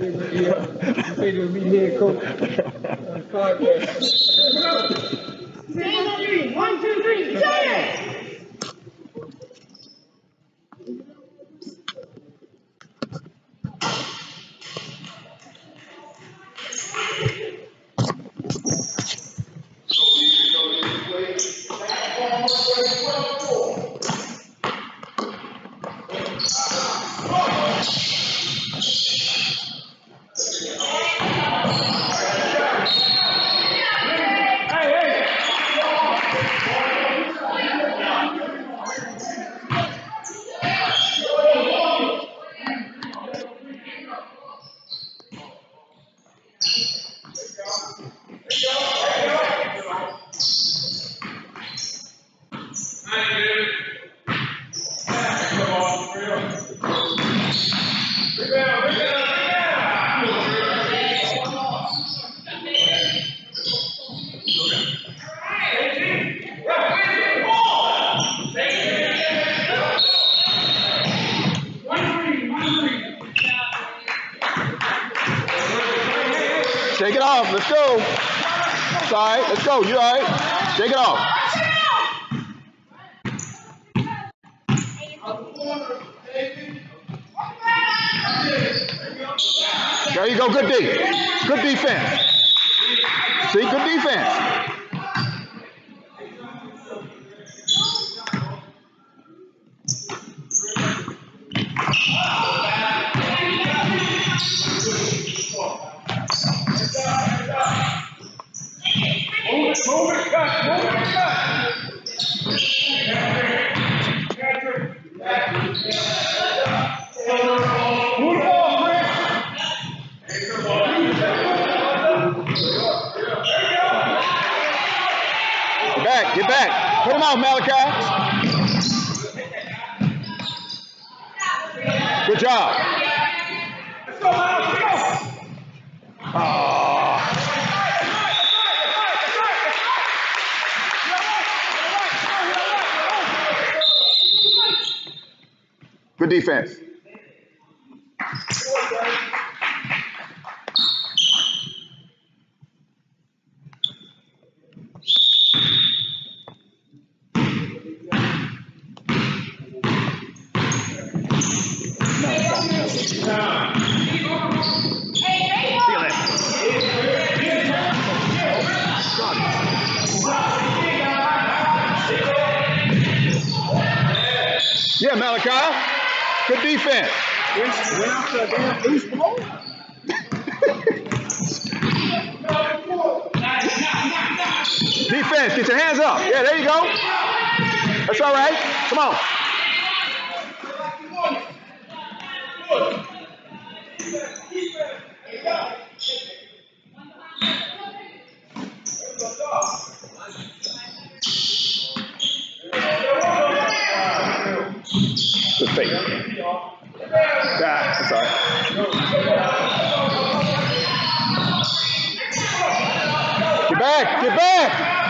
you're gonna be, uh, say to be head coach. Uh, podcast. One, two, three! Shake it off. Let's go. It's all right. Let's go. You all right? Shake it off. There you go. Good D. Good defense. See, good defense. Move it, cut, move it, cut. Get back. Put him out, Malachi. Good job. Let's go, Miles, let's go. Ah. Good defense. Yeah, Malachi. Defense. Defense, get your hands up. Yeah, there you go. That's all right. Come on. Good fake. Ah, right. Get back, get back.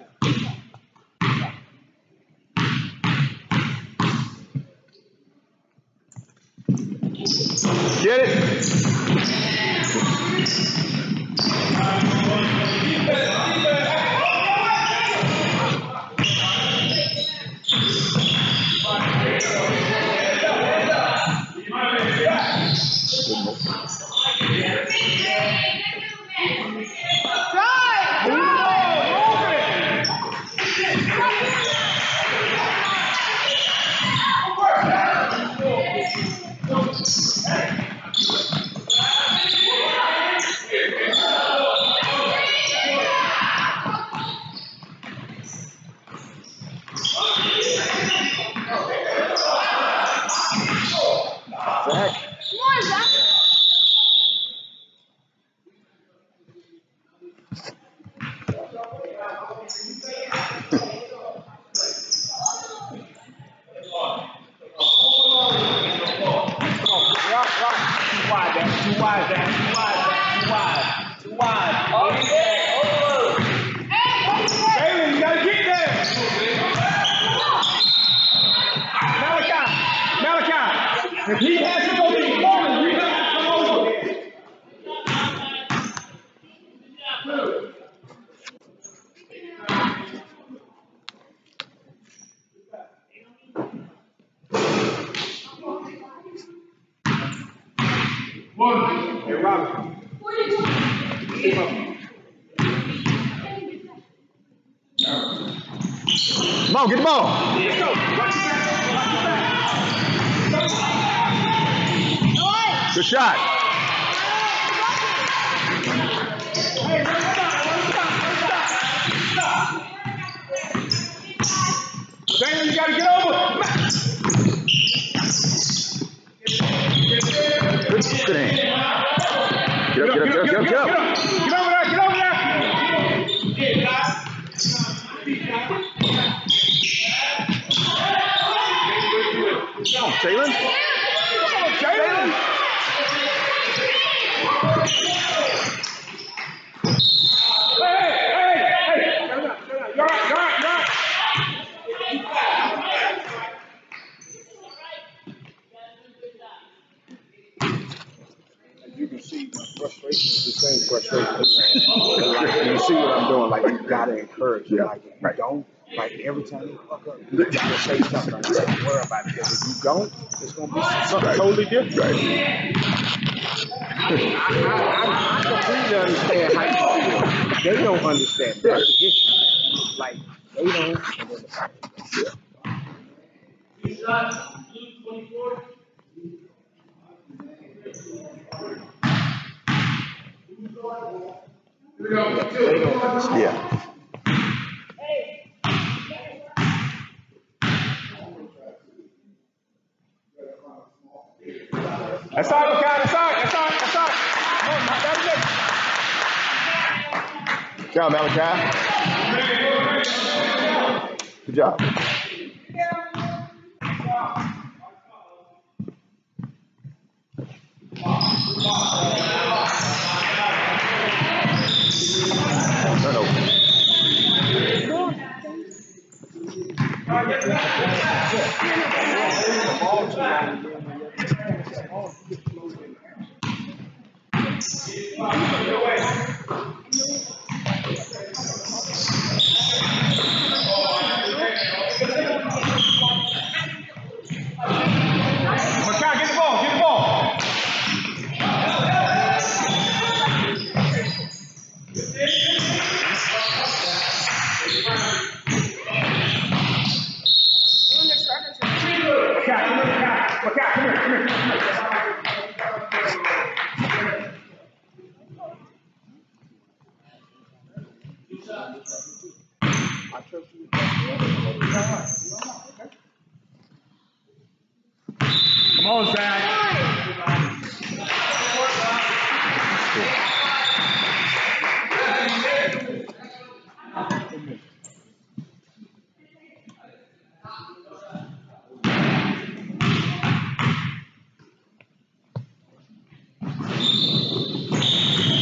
If he has to go to the corner. One. Come on, get the ball. Let's go. Stop. Stop. Daniel, you gotta get over. You gotta. Yeah. Like if you don't, like every time you fuck up, you gotta say something. Like, don't worry about it. Because if you don't, it's gonna be something Right. totally different. Right. I, I, I completely understand how you feel. They don't understand. That's the issue. Like they don't. And then the they don't understand. Yeah. That's all, okay, that's all, that's all, that's all. Oh, my, that's it. Good job, Malachi. Good job. Turnover. Come on, Zach.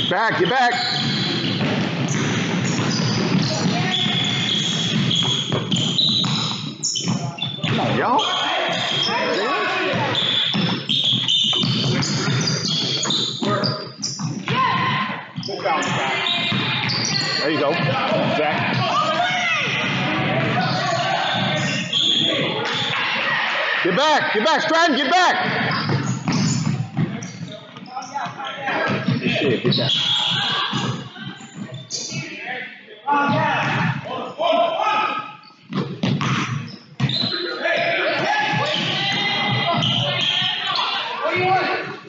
Back, get back. Back, get back, Stratton, get back. Good get back.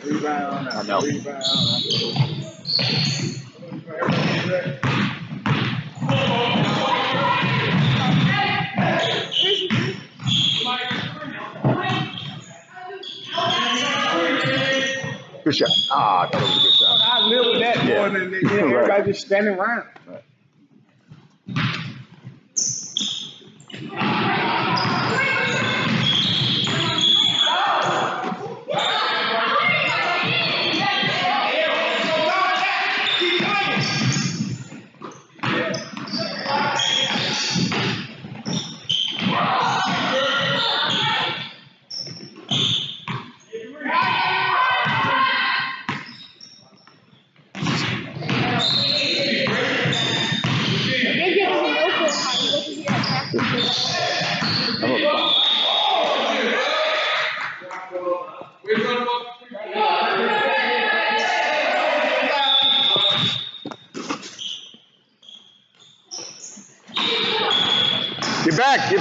Rebound. I know. Good shot. Ah, I thought it was a good shot. I live with that Yeah. more than than Right. everybody just standing around.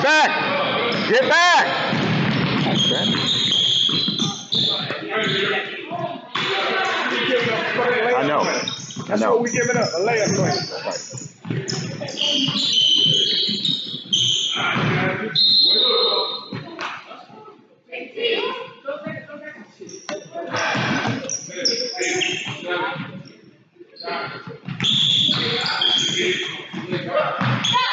Back, get back, get back. I know. I That's know. what we giving up, a layup play. Go, go,